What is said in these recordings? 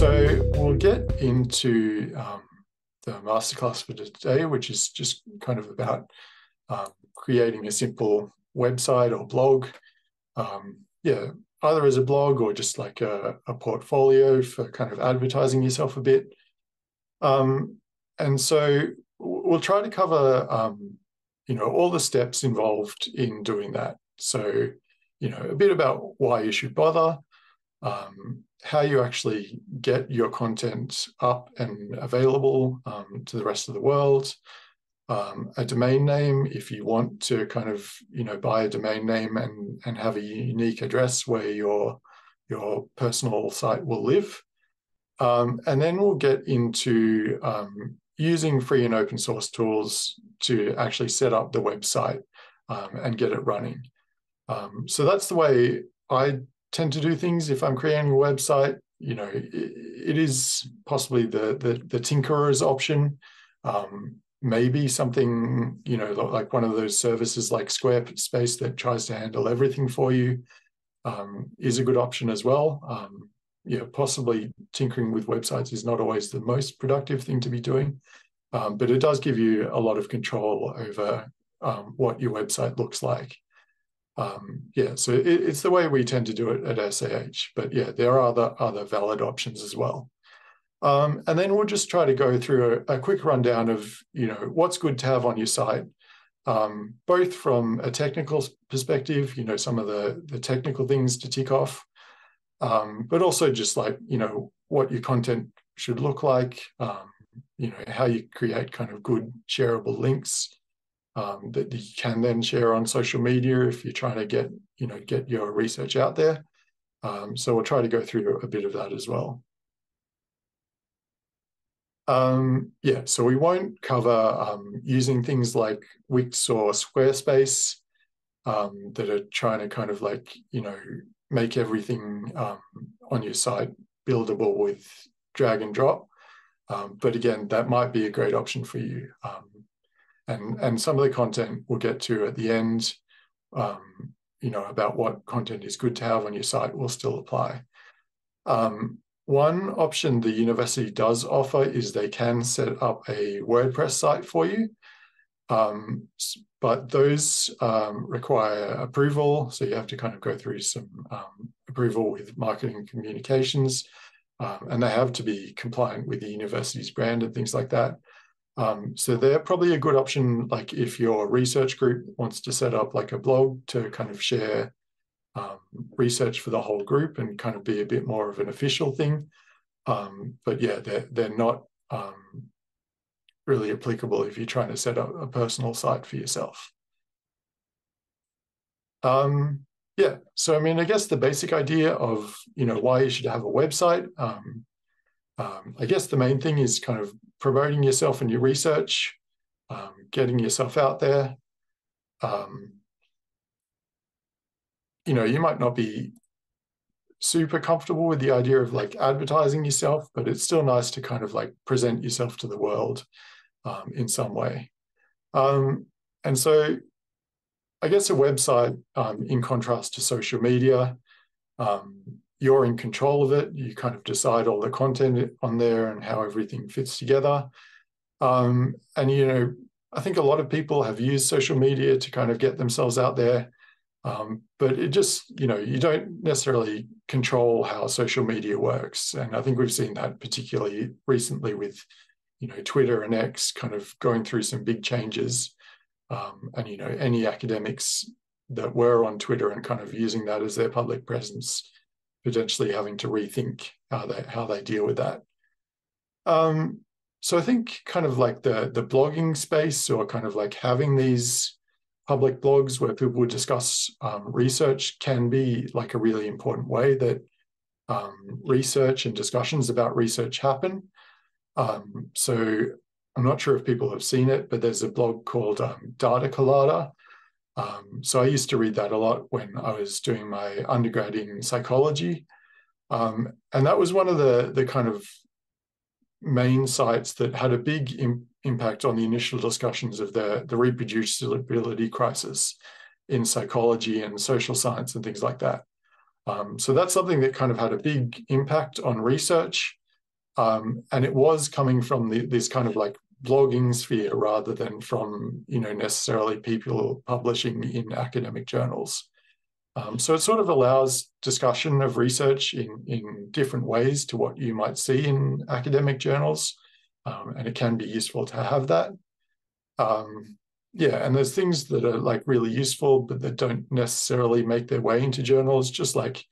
So we'll get into um, the masterclass for today, which is just kind of about um, creating a simple website or blog. Um, yeah, either as a blog or just like a, a, portfolio for kind of advertising yourself a bit. Um, and so we'll try to cover, um, you know, all the steps involved in doing that. So, you know, a bit about why you should bother, um, how you actually get your content up and available um, to the rest of the world, um, a domain name if you want to kind of you know buy a domain name and and have a unique address where your your personal site will live, um, and then we'll get into um, using free and open source tools to actually set up the website um, and get it running. So that's the way I tend to do things if I'm creating a website. You know, it, it is possibly the, the, the tinkerer's option. Um, maybe something, you know, like one of those services like Squarespace that tries to handle everything for you um, is a good option as well. Um, yeah, possibly tinkering with websites is not always the most productive thing to be doing, um, but it does give you a lot of control over um, what your website looks like. Um, yeah, so it, it's the way we tend to do it at SIH. But yeah, there are other other valid options as well. Um, and then we'll just try to go through a, a, quick rundown of you know what's good to have on your site, um, both from a technical perspective, you know some of the the technical things to tick off, um, but also just like you know what your content should look like, um, you know how you create kind of good shareable links um, that you can then share on social media if you're trying to get you know get your research out there. Um, so we'll try to go through a bit of that as well. Um, yeah, so we won't cover um, using things like Wix or Squarespace um, that are trying to kind of like you know make everything um, on your site buildable with drag and drop. but again, that might be a great option for you and and some of the content we'll get to at the end um, you know about what content is good to have on your site will still apply. Um, one option the university does offer is they can set up a wordpress site for you. Um, but those um, require approval. So you have to kind of go through some um, approval with marketing communications. Um, and they have to be compliant with the university's brand and things like that um, so they're probably a good option, like if your research group wants to set up like a blog to kind of share um, research for the whole group and kind of be a bit more of an official thing. Um, but yeah, they're, they're not um, really applicable if you're trying to set up a personal site for yourself. Um, yeah, so I mean, I guess the basic idea of, you know, why you should have a website, um, I guess the main thing is kind of promoting yourself and your research, um, getting yourself out there. Um, you know, you might not be super comfortable with the idea of like advertising yourself, but it's still nice to kind of like present yourself to the world um, in some way. Um, and so I guess a website, um, in contrast to social media, you're in control of it. You kind of decide all the content on there and how everything fits together. Um, and, you know, I think a lot of people have used social media to kind of get themselves out there. Um, but it just, you know, you don't necessarily control how social media works. And I think we've seen that particularly recently with, you know, Twitter and X kind of going through some big changes. Um, and, you know, any academics that were on Twitter and kind of using that as their public presence potentially having to rethink how they how they deal with that. Um, so I think kind of like the the blogging space or kind of like having these public blogs where people would discuss um, research can be like a really important way that um, research and discussions about research happen. Um, so I'm not sure if people have seen it, but there's a blog called um, Data Colada, um, so I used to read that a lot when I was doing my undergrad in psychology. Um, and that was one of the, the kind of main sites that had a big Im impact on the initial discussions of the, the reproducibility crisis in psychology and social science and things like that. Um, so that's something that kind of had a big impact on research. Um, and it was coming from the, this kind of like blogging sphere rather than from you know necessarily people publishing in academic journals. Um, so it sort of allows discussion of research in, in different ways to what you might see in academic journals. Um, and it can be useful to have that. Um, yeah, and there's things that are like really useful, but that don't necessarily make their way into journals, just like,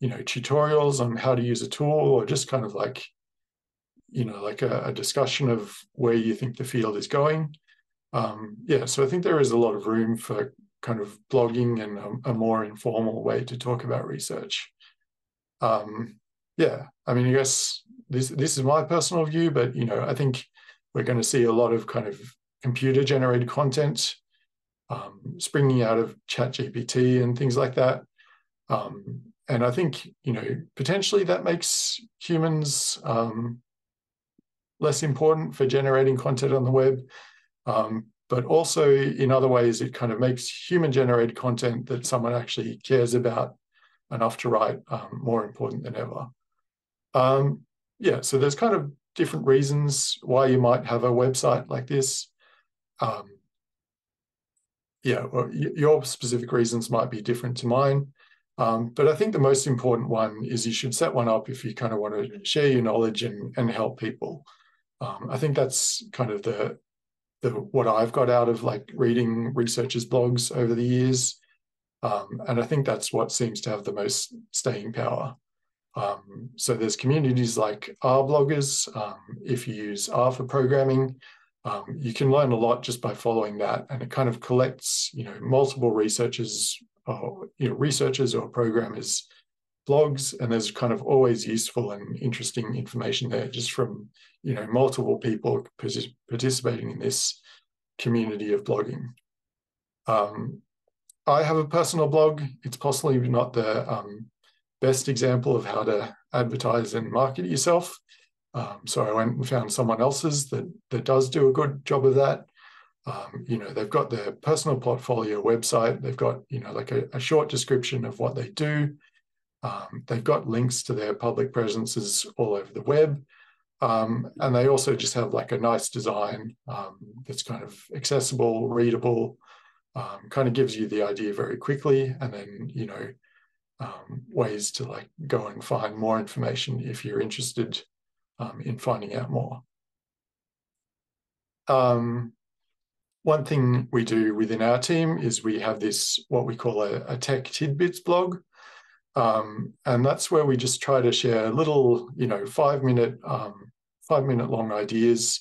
you know, tutorials on how to use a tool or just kind of like, you know, like a, a discussion of where you think the field is going. Um, yeah, so I think there is a lot of room for kind of blogging and a, a more informal way to talk about research. Um, yeah, I mean, I guess this this is my personal view, but you know, I think we're going to see a lot of kind of computer generated content um, springing out of ChatGPT and things like that. Um, and I think you know potentially that makes humans um, less important for generating content on the web. Um, but also in other ways, it kind of makes human generated content that someone actually cares about enough to write um, more important than ever. Um, yeah, so there's kind of different reasons why you might have a website like this. Um, yeah, well, your specific reasons might be different to mine. Um, but I think the most important one is you should set one up if you kind of want to share your knowledge and, and help people. Um, I think that's kind of the the what I've got out of like reading researchers' blogs over the years. Um, and I think that's what seems to have the most staying power. Um, so there's communities like R bloggers. Um, if you use R for programming, um, you can learn a lot just by following that, and it kind of collects, you know, multiple researchers or you know researchers or programmers blogs, and there's kind of always useful and interesting information there just from you know multiple people participating in this community of blogging. Um, I have a personal blog. It's possibly not the um, best example of how to advertise and market yourself. Um, so I went and found someone else's that that does do a good job of that. Um, you know, they've got their personal portfolio website. They've got you know like a, a short description of what they do. Um, they've got links to their public presences all over the web. Um, and they also just have like a nice design um, that's kind of accessible, readable, um, kind of gives you the idea very quickly. And then, you know, um, ways to like go and find more information if you're interested um, in finding out more. one thing we do within our team is we have this, what we call a, a tech tidbits blog. Um, and that's where we just try to share little, you know, five minute, um, five minute long ideas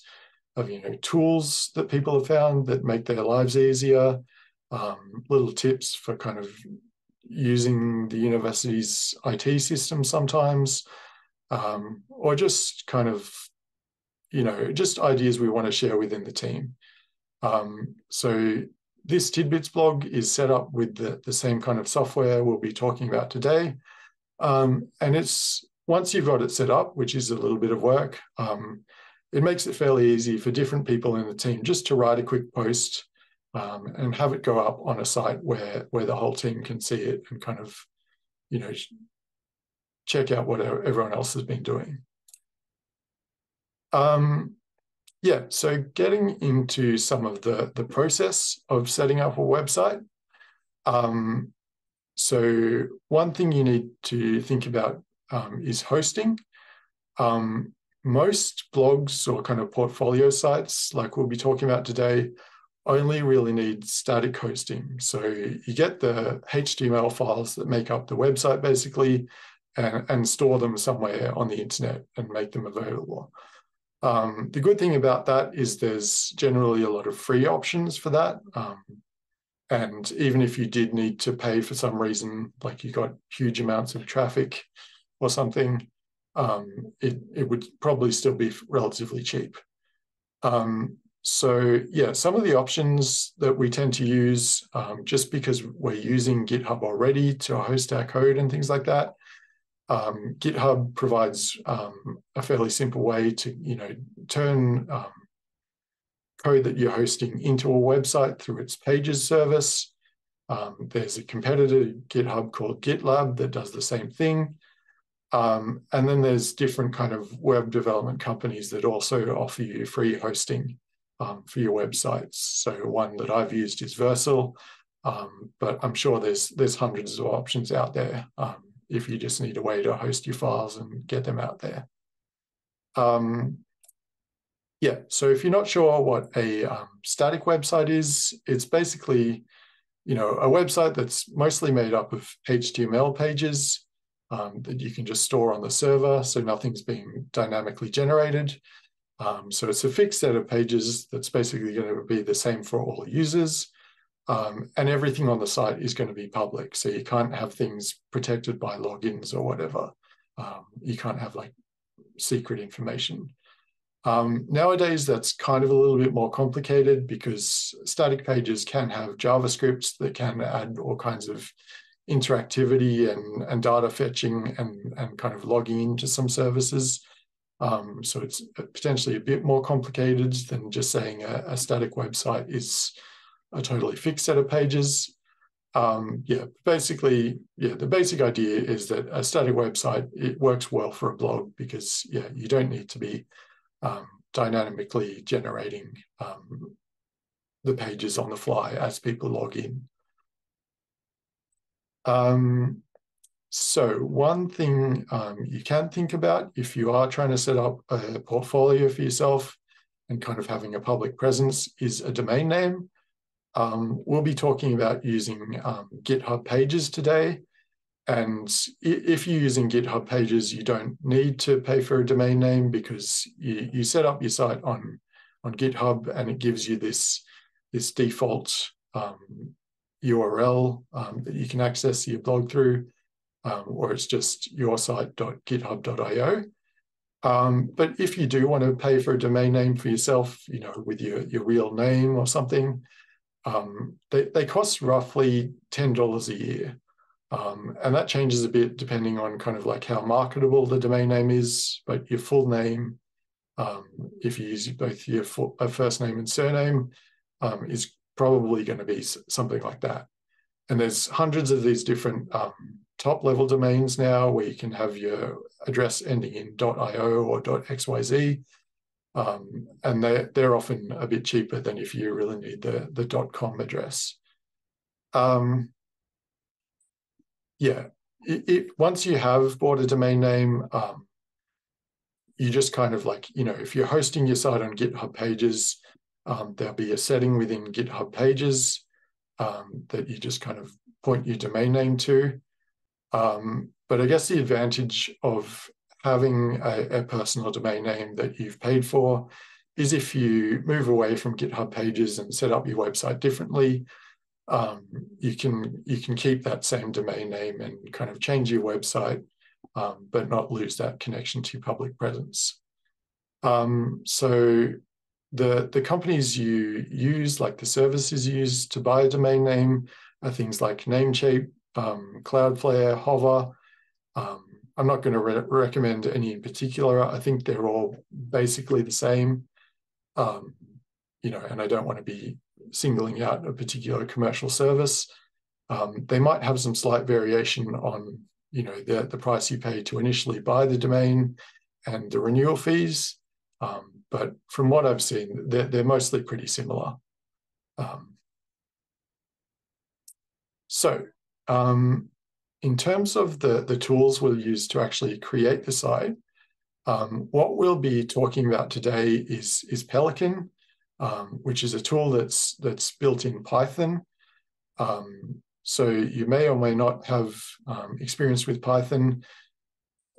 of, you know, tools that people have found that make their lives easier, um, little tips for kind of using the university's IT system sometimes, um, or just kind of, you know, just ideas we want to share within the team. Um, so this Tidbits blog is set up with the, the same kind of software we'll be talking about today. Um, and it's once you've got it set up, which is a little bit of work, um, it makes it fairly easy for different people in the team just to write a quick post um, and have it go up on a site where where the whole team can see it and kind of, you know, check out what everyone else has been doing. Um, yeah, so getting into some of the, the process of setting up a website. Um, so one thing you need to think about um, is hosting. Um, most blogs or kind of portfolio sites, like we'll be talking about today, only really need static hosting. So you get the HTML files that make up the website basically and, and store them somewhere on the internet and make them available. Um, the good thing about that is there's generally a lot of free options for that. Um, and even if you did need to pay for some reason, like you got huge amounts of traffic or something, um, it, it would probably still be relatively cheap. Um, so yeah, some of the options that we tend to use, um, just because we're using GitHub already to host our code and things like that, um, GitHub provides um, a fairly simple way to, you know, turn um, code that you're hosting into a website through its Pages service. Um, there's a competitor GitHub called GitLab that does the same thing. Um, and then there's different kind of web development companies that also offer you free hosting um, for your websites. So one that I've used is Vercel, but I'm sure there's there's hundreds of options out there if you just need a way to host your files and get them out there. Um, yeah, so if you're not sure what a um, static website is, it's basically, you know, a website that's mostly made up of HTML pages um, that you can just store on the server, so nothing's being dynamically generated. Um, so it's a fixed set of pages that's basically going to be the same for all users. Um, and everything on the site is going to be public. So you can't have things protected by logins or whatever. Um, you can't have like secret information. Um, nowadays, that's kind of a little bit more complicated because static pages can have JavaScripts that can add all kinds of interactivity and, and data fetching and, and kind of logging into some services. Um, so it's potentially a bit more complicated than just saying a, a, static website is a totally fixed set of pages. Um, yeah, basically, yeah, the basic idea is that a static website, it works well for a blog because, yeah, you don't need to be um, dynamically generating um, the pages on the fly as people log in. Um, so one thing um, you can think about if you are trying to set up a portfolio for yourself and kind of having a public presence is a domain name. Um, we'll be talking about using um, GitHub Pages today. And if you're using GitHub Pages, you don't need to pay for a domain name because you, you set up your site on, on GitHub and it gives you this, this default um, URL um, that you can access your blog through um, or it's just yoursite.github.io. Um, but if you do want to pay for a domain name for yourself, you know, with your, your real name or something, um, they, they cost roughly $10 a year. Um, and that changes a bit depending on kind of like how marketable the domain name is, but your full name, um, if you use both your full, uh, first name and surname, um, is probably going to be something like that. And there's hundreds of these different um, top level domains now where you can have your address ending in .io or .xyz. Um, and they're, they're often a bit cheaper than if you really need the, the .com address. Um, yeah, it, it, once you have bought a domain name, um, you just kind of like, you know, if you're hosting your site on GitHub Pages, um, there'll be a setting within GitHub Pages um, that you just kind of point your domain name to. Um, but I guess the advantage of having a, a, personal domain name that you've paid for is if you move away from GitHub pages and set up your website differently, um, you can you can keep that same domain name and kind of change your website, um, but not lose that connection to public presence. Um, so the the companies you use, like the services you use to buy a domain name, are things like Namecheap, um, Cloudflare, Hover. I'm not going to re recommend any in particular. I think they're all basically the same. Um, you know, and I don't want to be singling out a particular commercial service. Um, they might have some slight variation on, you know, the, the price you pay to initially buy the domain and the renewal fees. Um, but from what I've seen, they're, they're mostly pretty similar. Um, so um, in terms of the, the tools we'll use to actually create the site, um, what we'll be talking about today is, is Pelican, um, which is a tool that's, that's built in Python. Um, so you may or may not have um, experience with Python.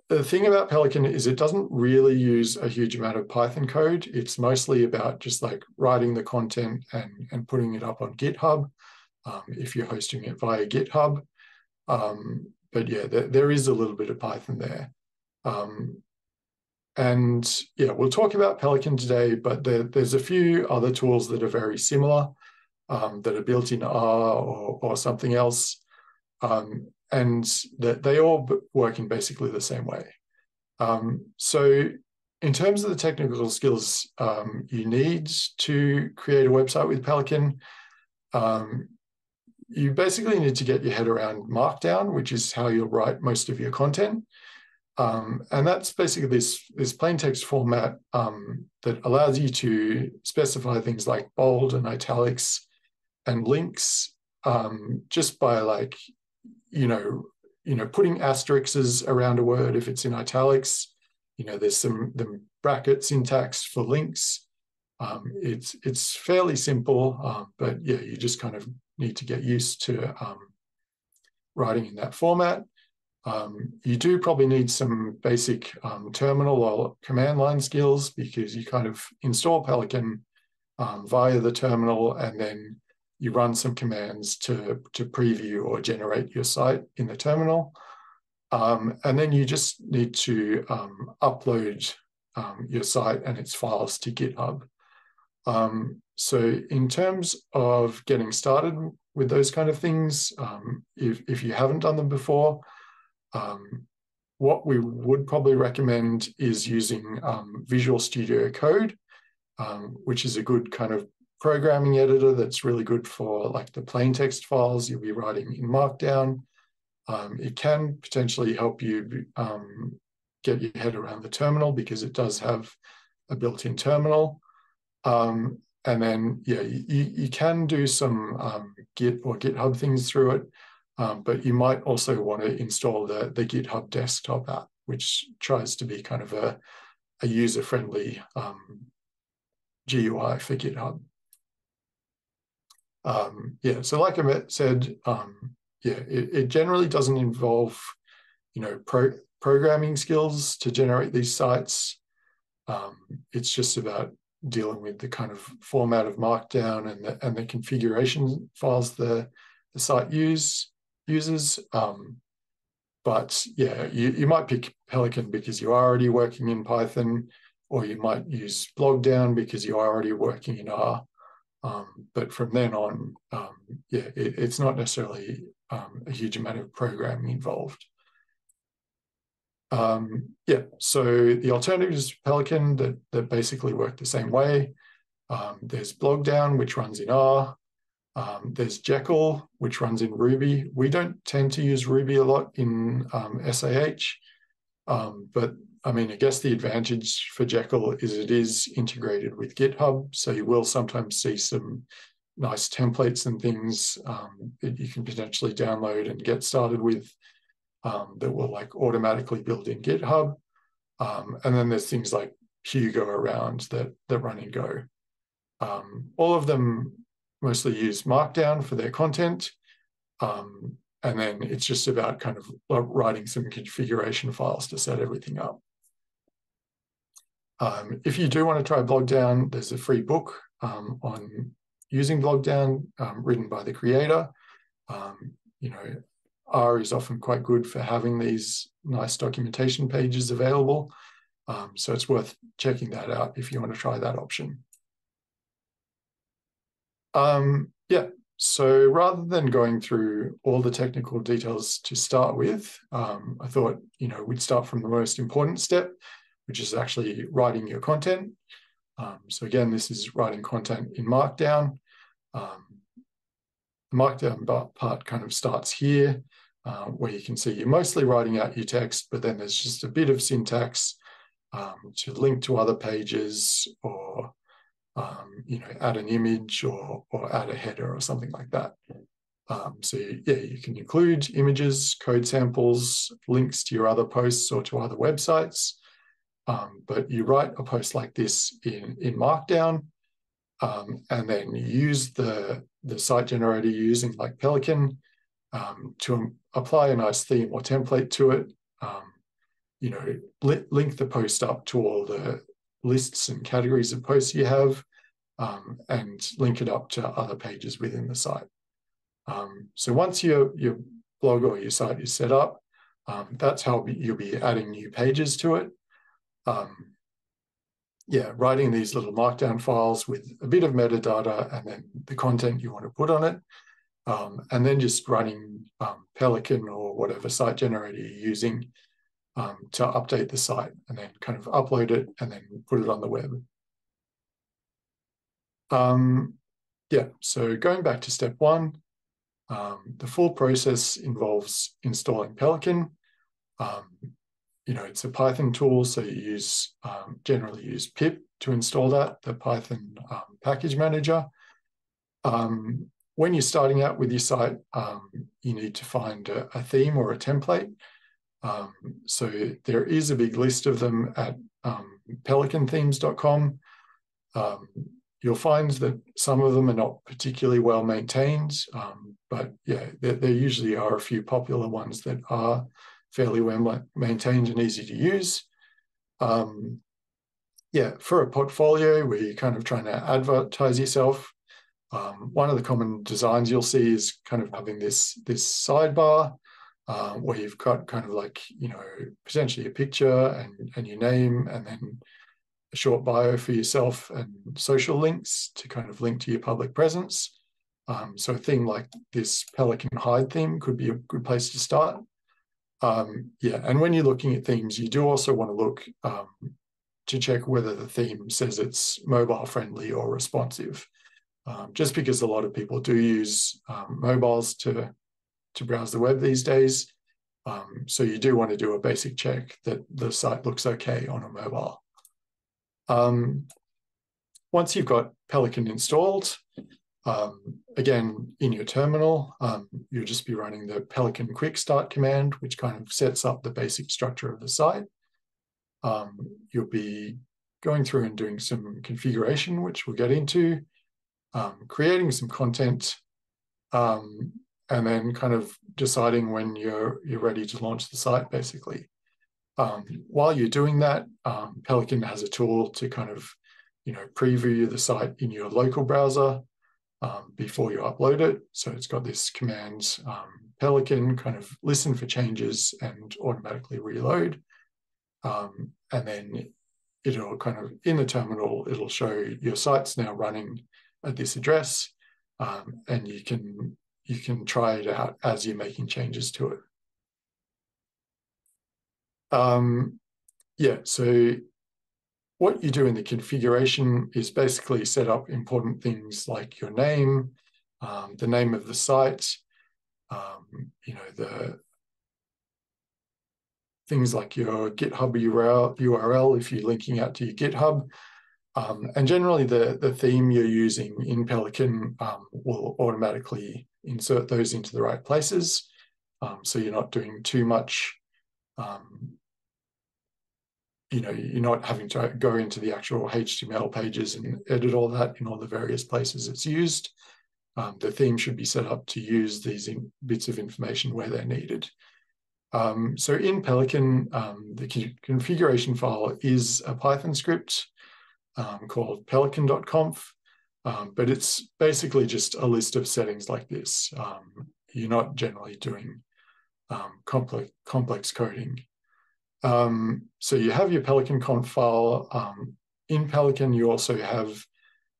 The thing about Pelican is it doesn't really use a huge amount of Python code. It's mostly about just like writing the content and, and putting it up on GitHub um, if you're hosting it via GitHub. Um, but yeah, there, there is a little bit of Python there. Um, and yeah, we'll talk about Pelican today, but there, there's a few other tools that are very similar um, that are built in R or, or something else. Um, and that they all work in basically the same way. Um, so in terms of the technical skills um, you need to create a website with Pelican, um, you basically need to get your head around Markdown, which is how you'll write most of your content. Um, and that's basically this, this plain text format um, that allows you to specify things like bold and italics and links um, just by like, you know, you know, putting asterisks around a word if it's in italics. You know, there's some the bracket syntax for links. Um, it's it's fairly simple, um, but yeah, you just kind of need to get used to um, writing in that format. Um, you do probably need some basic um, terminal or command line skills because you kind of install Pelican um, via the terminal and then you run some commands to, to preview or generate your site in the terminal. Um, and then you just need to um, upload your site and its files to GitHub. So in terms of getting started with those kind of things, if, if you haven't done them before, um, what we would probably recommend is using um, Visual Studio Code, um, which is a good kind of programming editor that's really good for like the plain text files you'll be writing in Markdown. Um, it can potentially help you um, get your head around the terminal because it does have a built-in terminal. Um, and then, yeah, you, you can do some Git or GitHub things through it. Um, but you might also want to install the, the GitHub desktop app, which tries to be kind of a, a user-friendly um, GUI for GitHub. Um, yeah, so like I said, um, yeah, it, it, generally doesn't involve, you know, pro programming skills to generate these sites. Um, it's just about dealing with the kind of format of Markdown and the, and the configuration files the, the site use users. Um, but yeah, you, you might pick Pelican because you're already working in Python, or you might use Blogdown because you're already working in R. Um, but from then on, um, yeah, it, it's not necessarily um, a huge amount of programming involved. Um, yeah, so the alternatives to Pelican that, that basically work the same way. Um, there's Blogdown, which runs in R. Um, there's Jekyll, which runs in Ruby. We don't tend to use Ruby a lot in um, SIH, um, but I mean, I guess the advantage for Jekyll is it is integrated with GitHub, so you will sometimes see some nice templates and things um, that you can potentially download and get started with um, that will like automatically build in GitHub. Um, and then there's things like Hugo around that that run in Go. all of them mostly use Markdown for their content. Um, and then it's just about kind of writing some configuration files to set everything up. Um, if you do want to try Blogdown, there's a free book um, on using Blogdown um, written by the creator. Um, you know, R is often quite good for having these nice documentation pages available. Um, so it's worth checking that out if you want to try that option. Um, yeah, so rather than going through all the technical details to start with, um, I thought, you know, we'd start from the most important step, which is actually writing your content. Um, so again, this is writing content in Markdown. Um, the Markdown part kind of starts here, uh, where you can see you're mostly writing out your text, but then there's just a bit of syntax um, to link to other pages or um, you know, add an image or, or add a header or something like that. Um, so yeah, you can include images, code samples, links to your other posts or to other websites. Um, but you write a post like this in, in Markdown, um, and then use the, the site generator you're using like Pelican um, to apply a nice theme or template to it. Um, you know, li link the post up to all the lists and categories of posts you have um, and link it up to other pages within the site. Um, so once your, your blog or your site is set up, um, that's how you'll be adding new pages to it. Um, yeah, writing these little markdown files with a bit of metadata and then the content you want to put on it. Um, and then just running um, Pelican or whatever site generator you're using um, to update the site and then kind of upload it and then put it on the web. Um, yeah, so going back to step one, um, the full process involves installing Pelican. Um, you know, it's a Python tool, so you use generally use pip to install that, the Python package manager. Um, when you're starting out with your site, um, you need to find a, a, theme or a template. Um, so there is a big list of them at um, pelicanthemes.com. Um, you'll find that some of them are not particularly well maintained, um, but yeah, there, there, usually are a few popular ones that are fairly well maintained and easy to use. Um, yeah, for a portfolio where you're kind of trying to advertise yourself, um, one of the common designs you'll see is kind of having this this sidebar uh, where you've got kind of like you know potentially a picture and and your name and then a short bio for yourself and social links to kind of link to your public presence. Um, so a theme like this Pelican Hyde theme could be a good place to start. Um, yeah, and when you're looking at themes, you do also want to look um, to check whether the theme says it's mobile friendly or responsive. Um, just because a lot of people do use um, mobiles to, to browse the web these days. Um, so you do want to do a basic check that the site looks okay on a mobile. Um, once you've got Pelican installed, um, again, in your terminal, um, you'll just be running the Pelican quick start command, which kind of sets up the basic structure of the site. You'll be going through and doing some configuration, which we'll get into, um, creating some content, um, and then kind of deciding when you're you're ready to launch the site, basically. Um, while you're doing that, um, Pelican has a tool to kind of, you know, preview the site in your local browser um, before you upload it. So it's got this command um, Pelican kind of listen for changes and automatically reload. Um, and then it'll kind of in the terminal, it'll show your site's now running at this address, um, and you can you can try it out as you're making changes to it. Um, yeah, so what you do in the configuration is basically set up important things like your name, um, the name of the site, um, you know, the things like your GitHub URL, URL if you're linking out to your GitHub. Um, and generally the, the theme you're using in Pelican um, will automatically insert those into the right places. Um, so you're not doing too much um, you know, you're not having to go into the actual HTML pages and edit all that in all the various places it's used. Um, the theme should be set up to use these bits of information where they're needed. Um, so in Pelican, the configuration file is a Python script um, called pelican.conf, um, but it's basically just a list of settings like this. Um, you're not generally doing complex, complex coding. Um, so you have your pelican.conf file. Um, in Pelican, you also have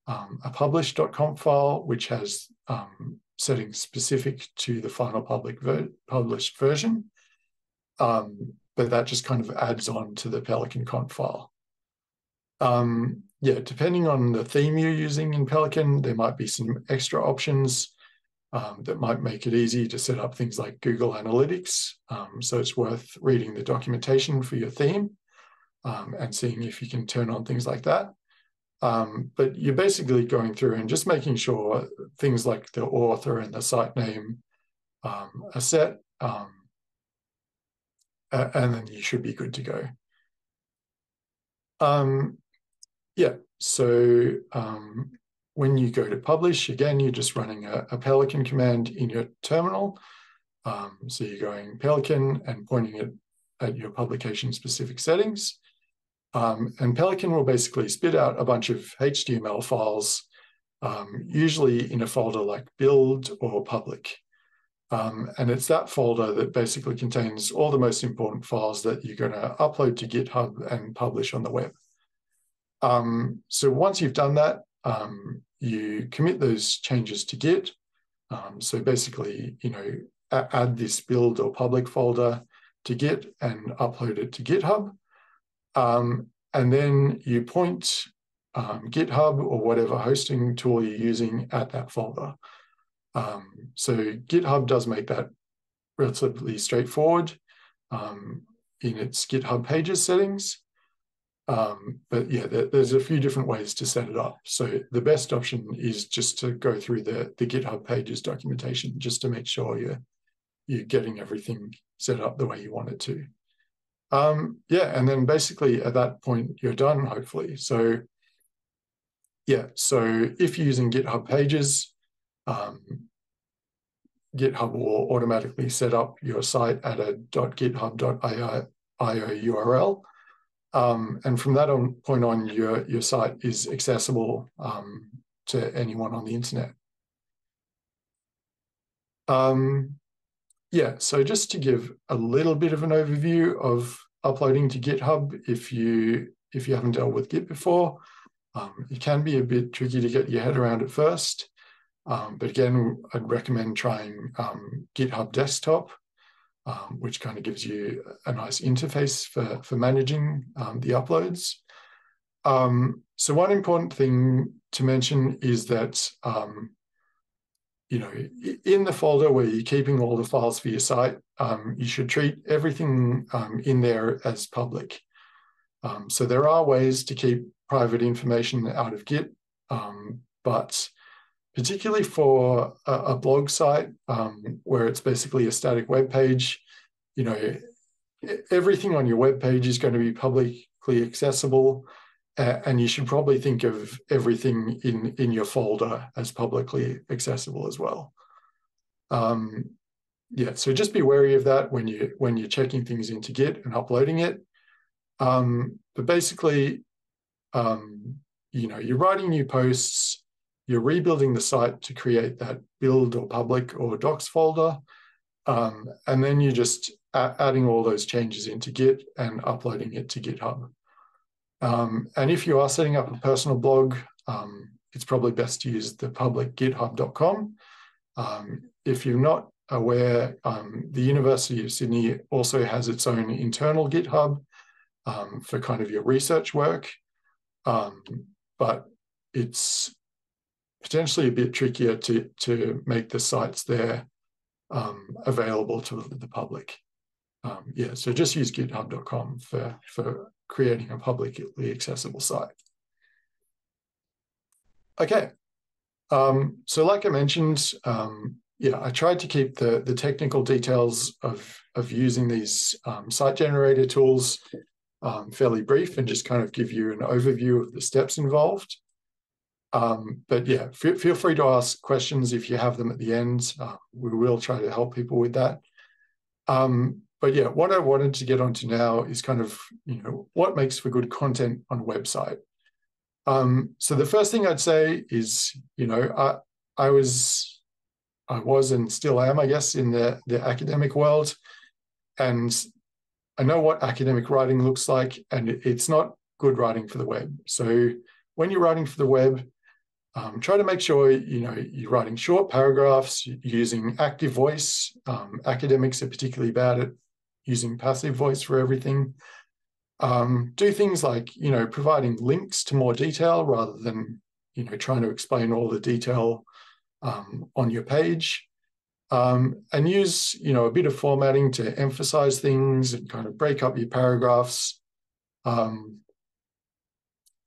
um, a publish.conf file, which has um, settings specific to the final public ver published version. Um, but that just kind of adds on to the pelican.conf file. Um, yeah, depending on the theme you're using in Pelican, there might be some extra options um, that might make it easy to set up things like Google Analytics. Um, so it's worth reading the documentation for your theme um, and seeing if you can turn on things like that. Um, but you're basically going through and just making sure things like the author and the site name um, are set, um, and then you should be good to go. Yeah, so when you go to publish, again, you're just running a, a Pelican command in your terminal. Um, so you're going Pelican and pointing it at your publication specific settings. Um, and Pelican will basically spit out a bunch of HTML files, um, usually in a folder like build or public. Um, and it's that folder that basically contains all the most important files that you're going to upload to GitHub and publish on the web. Um, so once you've done that, um, you commit those changes to Git. Um, so basically, you know, add this build or public folder to Git and upload it to GitHub. Um, and then you point um, GitHub or whatever hosting tool you're using at that folder. Um, so GitHub does make that relatively straightforward. In its GitHub Pages settings. Um, but yeah, there, there's a few different ways to set it up. So the best option is just to go through the, the GitHub Pages documentation just to make sure you're, you're getting everything set up the way you want it to. Um, yeah, and then basically at that point, you're done, hopefully. So yeah, so if you're using GitHub Pages, um, GitHub will automatically set up your site at a .github.io URL. Um, and from that on, point on, your, your site is accessible um, to anyone on the internet. Um, yeah, so just to give a little bit of an overview of uploading to GitHub, if you if you haven't dealt with Git before, um, it can be a bit tricky to get your head around at first. Um, but again, I'd recommend trying um, GitHub Desktop, um, which kind of gives you a nice interface for, for managing um, the uploads. Um, so one important thing to mention is that, you know, in the folder where you're keeping all the files for your site, you should treat everything in there as public. so there are ways to keep private information out of Git, but particularly for a, a blog site um, where it's basically a static web page. You know, everything on your web page is going to be publicly accessible, uh, and you should probably think of everything in in your folder as publicly accessible as well. Um, yeah, so just be wary of that when you when you're checking things into Git and uploading it. Um, but basically, um, you know, you're writing new posts you're rebuilding the site to create that build or public or docs folder. Um, and then you're just adding all those changes into Git and uploading it to GitHub. Um, and if you are setting up a personal blog, um, it's probably best to use the public github.com. Um, if you're not aware, um, the University of Sydney also has its own internal GitHub um, for kind of your research work. but it's potentially a bit trickier to, to make the sites there um, available to the public. Um, yeah, so just use github.com for, for creating a publicly accessible site. Okay, um, so like I mentioned, um, yeah, I tried to keep the, the technical details of, of using these um, site generator tools um, fairly brief and just kind of give you an overview of the steps involved. Um, but yeah, feel free to ask questions if you have them at the end. Uh, we will try to help people with that. Um, but yeah, what I wanted to get onto now is kind of, you know, what makes for good content on a website. Um, so the first thing I'd say is, you know, I, I was, I was and still am, I guess, in the, the academic world. And I know what academic writing looks like, and it's not good writing for the web. So when you're writing for the web, um, try to make sure you know you're writing short paragraphs using active voice. Um, academics are particularly bad at using passive voice for everything. Um, do things like you know providing links to more detail rather than you know trying to explain all the detail um, on your page. Um, and use you know a bit of formatting to emphasize things and kind of break up your paragraphs. Um,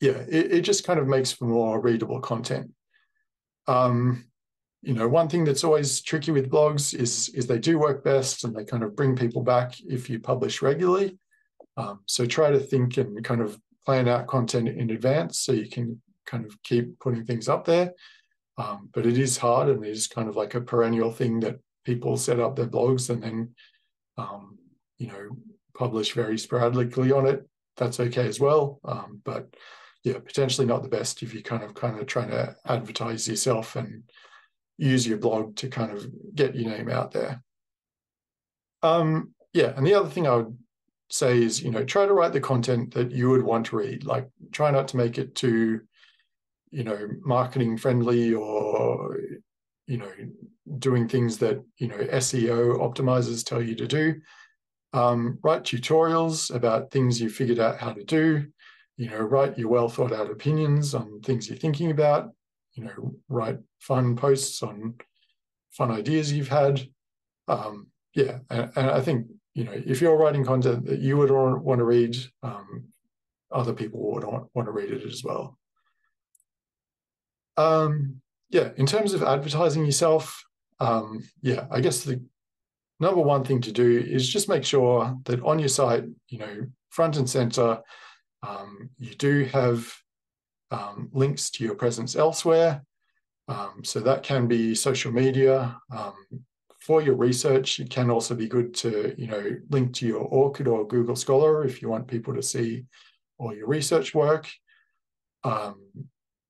yeah, it, it just kind of makes for more readable content. Um, you know, one thing that's always tricky with blogs is, is they do work best and they kind of bring people back if you publish regularly. Um, so try to think and kind of plan out content in advance so you can kind of keep putting things up there. Um, but it is hard and it is kind of like a perennial thing that people set up their blogs and then, um, you know, publish very sporadically on it. That's okay as well. Um, but yeah, potentially not the best if you kind of kind of trying to advertise yourself and use your blog to kind of get your name out there. Um, yeah, and the other thing I would say is, you know, try to write the content that you would want to read. Like, try not to make it too, you know, marketing friendly or, you know, doing things that you know SEO optimizers tell you to do. Um, write tutorials about things you figured out how to do you know, write your well thought out opinions on things you're thinking about, you know, write fun posts on fun ideas you've had. Um, yeah, and, and, I think you know, if you're writing content that you would want to read, um, other people would want to read it as well. Um, yeah, in terms of advertising yourself, um, yeah, I guess the number one thing to do is just make sure that on your site, you know, front and center, um, you do have um, links to your presence elsewhere. Um, so that can be social media. Um, for your research, it can also be good to, you know, link to your ORCID or Google Scholar if you want people to see all your research work. Um,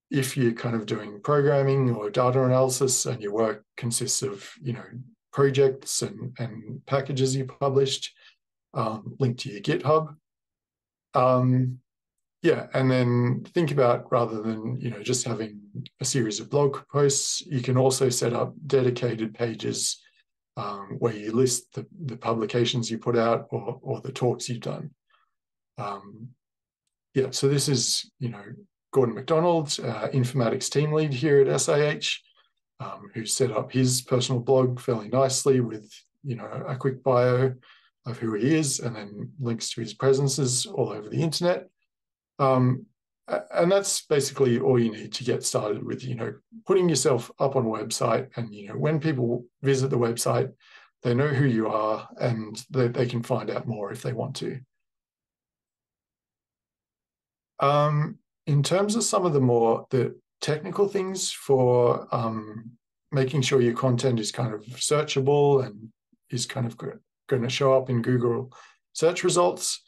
if you're kind of doing programming or data analysis and your work consists of, you know, projects and, and packages you published, um, link to your GitHub. Um, yeah, and then think about rather than you know just having a series of blog posts, you can also set up dedicated pages um, where you list the, the publications you put out or, or the talks you've done. Um, yeah, so this is you know Gordon McDonald, uh, informatics team lead here at SIH, um, who set up his personal blog fairly nicely with you know a quick bio of who he is and then links to his presences all over the internet. Um, and that's basically all you need to get started with, you know, putting yourself up on a website and, you know, when people visit the website, they know who you are and they, they can find out more if they want to. Um, in terms of some of the more the technical things for um, making sure your content is kind of searchable and is kind of going to show up in Google search results,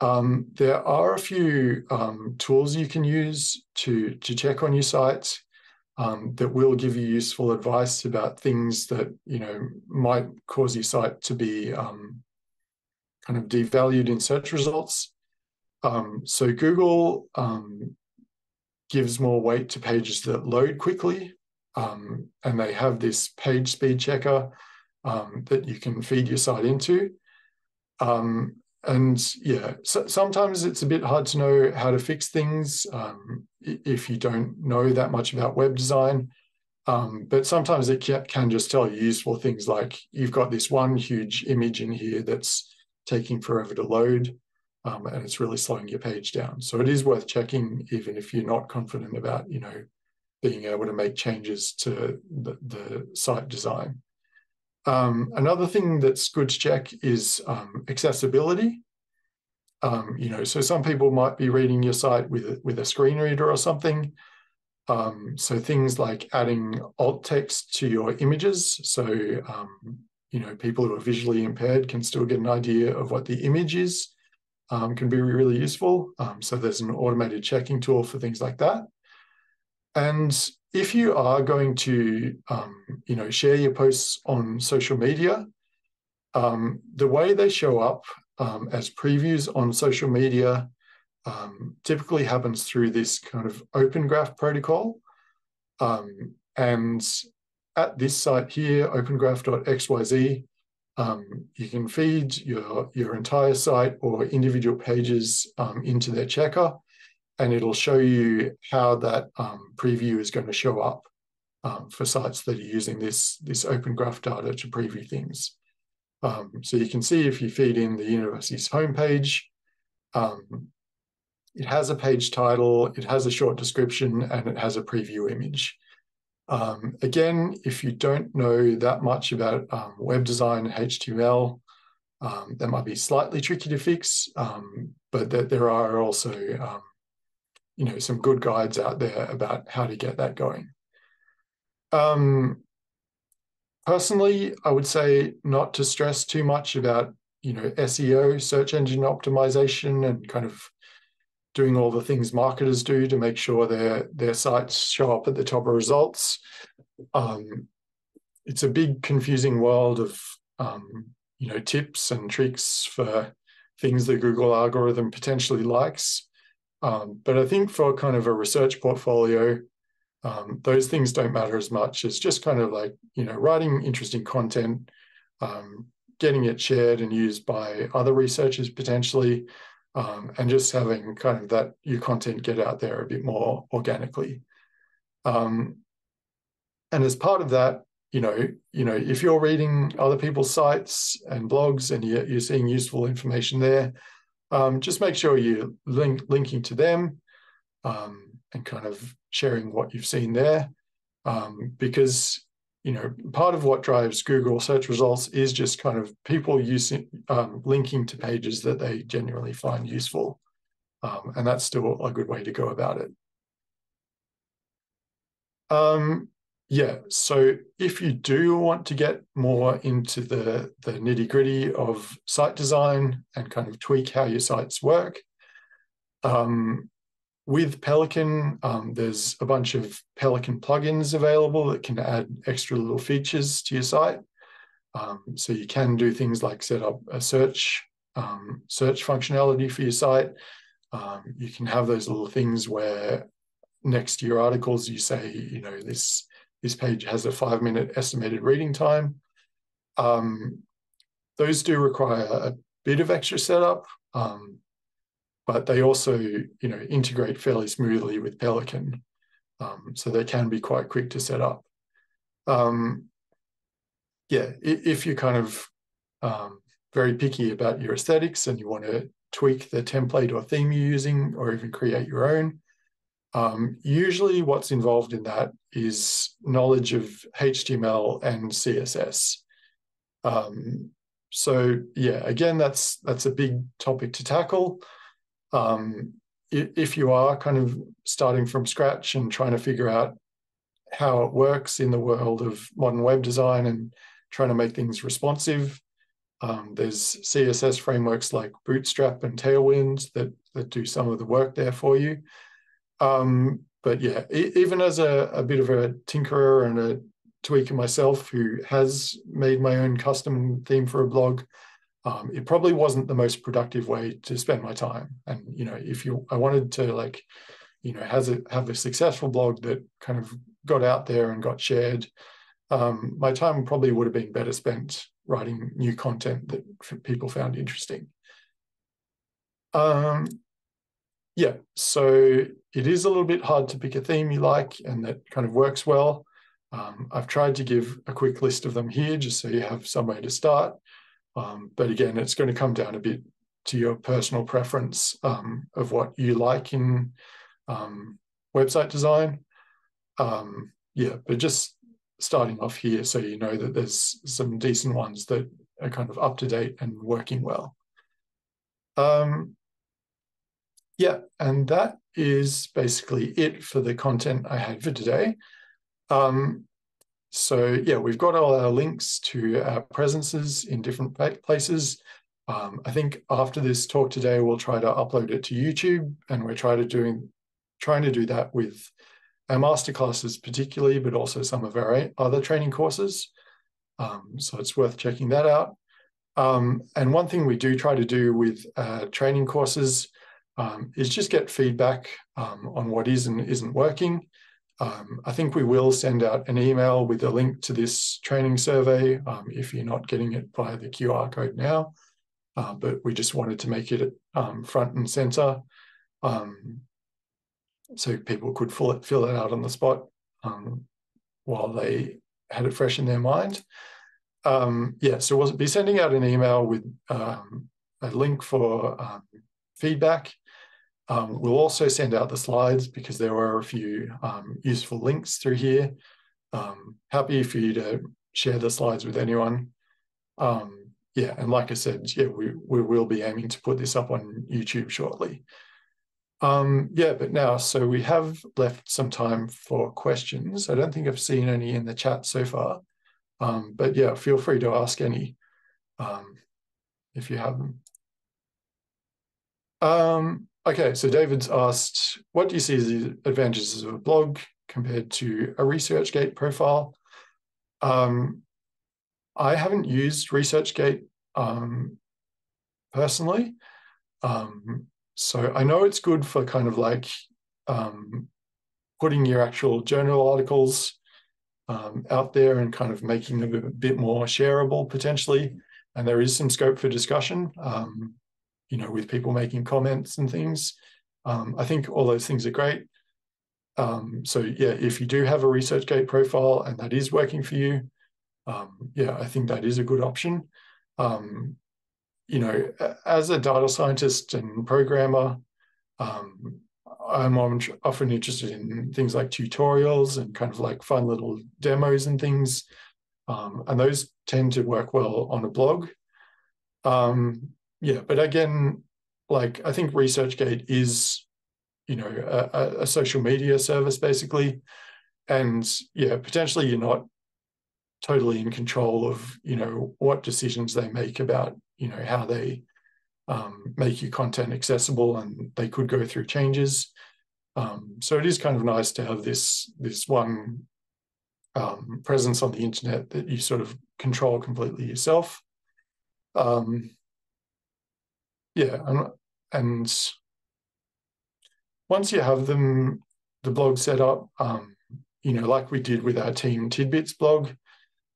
um, there are a few um, tools you can use to, to check on your site um, that will give you useful advice about things that you know might cause your site to be um, kind of devalued in search results. Um, so Google um, gives more weight to pages that load quickly, and they have this page speed checker that you can feed your site into. Um, and yeah, so sometimes it's a bit hard to know how to fix things um, if you don't know that much about web design. Um, but sometimes it can, just tell you useful things like you've got this one huge image in here that's taking forever to load um, and it's really slowing your page down. So it is worth checking even if you're not confident about, you know, being able to make changes to the, the site design. Um, another thing that's good to check is um, accessibility. Um, you know, so some people might be reading your site with with a screen reader or something. Um, so things like adding alt text to your images. So um, you know, people who are visually impaired can still get an idea of what the image is. Um, can be really useful. so there's an automated checking tool for things like that. And if you are going to, um, you know, share your posts on social media, um, the way they show up um, as previews on social media um, typically happens through this kind of open graph protocol. Um, and at this site here, opengraph.xyz, um, you can feed your, your entire site or individual pages into their checker and it'll show you how that um, preview is going to show up um, for sites that are using this, this open graph data to preview things. Um, so you can see if you feed in the university's homepage, um, it has a page title, it has a short description, and it has a preview image. Um, again, if you don't know that much about um, web design and HTML, that might be slightly tricky to fix, but that there are also you know some good guides out there about how to get that going. Um, personally, I would say not to stress too much about you know SEO, search engine optimization, and kind of doing all the things marketers do to make sure their their sites show up at the top of results. Um, it's a big confusing world of um, you know tips and tricks for things the Google algorithm potentially likes. Um, but I think for kind of a research portfolio, um, those things don't matter as much. It's just kind of like, you know, writing interesting content, um, getting it shared and used by other researchers potentially, um, and just having kind of that your content get out there a bit more organically. Um, and as part of that, you know, you know, if you're reading other people's sites and blogs and you're, you're seeing useful information there, um, just make sure you're link, linking to them um, and kind of sharing what you've seen there. Um, because, you know, part of what drives Google search results is just kind of people using um, linking to pages that they genuinely find useful. Um, and that's still a good way to go about it. Yeah, so if you do want to get more into the, the nitty gritty of site design and kind of tweak how your sites work, um, with Pelican, um, there's a bunch of Pelican plugins available that can add extra little features to your site. Um, so you can do things like set up a search um, search functionality for your site. Um, you can have those little things where next to your articles you say, you know, this this page has a five minute estimated reading time. Um, those do require a bit of extra setup, um, but they also, you know, integrate fairly smoothly with Pelican. Um, so they can be quite quick to set up. Um, yeah, if you're kind of um, very picky about your aesthetics and you want to tweak the template or theme you're using or even create your own, um, usually what's involved in that is knowledge of HTML and CSS. Um, so yeah, again, that's that's a big topic to tackle. Um, if you are kind of starting from scratch and trying to figure out how it works in the world of modern web design and trying to make things responsive, um, there's CSS frameworks like Bootstrap and Tailwind that that do some of the work there for you. Um, but yeah, even as a, a, bit of a tinkerer and a tweaker myself who has made my own custom theme for a blog, um, it probably wasn't the most productive way to spend my time. And you know, if you, I wanted to like, you know, has it have a successful blog that kind of got out there and got shared, um, my time probably would have been better spent writing new content that people found interesting. Um, yeah, so it is a little bit hard to pick a theme you like and that kind of works well. Um, I've tried to give a quick list of them here just so you have somewhere to start. Um, but again, it's going to come down a bit to your personal preference um, of what you like in um, website design. Um, yeah, but just starting off here so you know that there's some decent ones that are kind of up to date and working well. Um, yeah, and that is basically it for the content I had for today. Um, so yeah, we've got all our links to our presences in different places. Um, I think after this talk today, we'll try to upload it to YouTube, and we're trying to doing trying to do that with our masterclasses particularly, but also some of our other training courses. Um, so it's worth checking that out. Um, and one thing we do try to do with uh, training courses um, is just get feedback um, on what is and isn't working. Um, I think we will send out an email with a link to this training survey um, if you're not getting it via the QR code now. Uh, but we just wanted to make it um, front and center um, so people could fill it, fill it out on the spot while they had it fresh in their mind. yeah, so we'll be sending out an email with a link for feedback um, we'll also send out the slides because there are a few um, useful links through here. Um, happy for you to share the slides with anyone. Um, yeah, and like I said, yeah, we, we will be aiming to put this up on YouTube shortly. Um, yeah, but now, so we have left some time for questions. I don't think I've seen any in the chat so far, um, but yeah, feel free to ask any if you have them. Um, Okay, so David's asked, what do you see as the advantages of a blog compared to a ResearchGate profile? Um, I haven't used ResearchGate um, personally. Um, so I know it's good for kind of like um, putting your actual journal articles um, out there and kind of making them a bit more shareable potentially. And there is some scope for discussion. You know, with people making comments and things. Um, I think all those things are great. Um, so yeah, if you do have a ResearchGate profile and that is working for you, um, yeah, I think that is a good option. Um, you know, as a data scientist and programmer, um, I'm often interested in things like tutorials and kind of like fun little demos and things. Um, and those tend to work well on a blog. Um, yeah, but again, like I think ResearchGate is, you know, a, a social media service basically. And yeah, potentially you're not totally in control of, you know, what decisions they make about, you know, how they um, make your content accessible and they could go through changes. Um, so it is kind of nice to have this this one um, presence on the internet that you sort of control completely yourself. Um, yeah, and, and once you have them, the blog set up, um, you know, like we did with our team tidbits blog,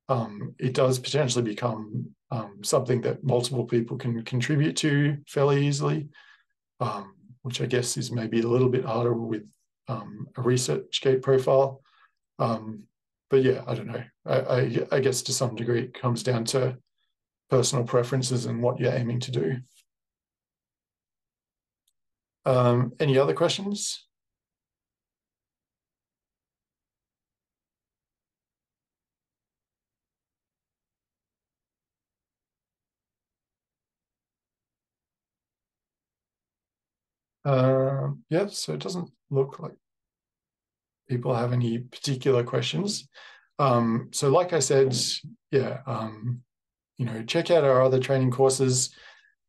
um, it does potentially become um, something that multiple people can contribute to fairly easily, um, which I guess is maybe a little bit harder with um, a ResearchGate profile. Um, but yeah, I don't know. I, I, I, guess to some degree it comes down to personal preferences and what you're aiming to do. Um, any other questions? Uh, yeah, so it doesn't look like people have any particular questions. Um, so like I said, yeah, um, you know, check out our other training courses.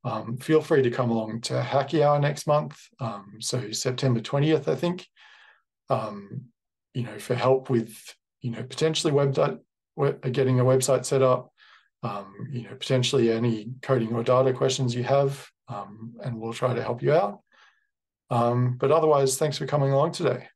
Um, feel free to come along to Hacky Hour next month. Um, so September 20th, I think, um, you know, for help with, you know, potentially web, web getting a website set up, um, you know, potentially any coding or data questions you have, and we'll try to help you out. Um, but otherwise, thanks for coming along today.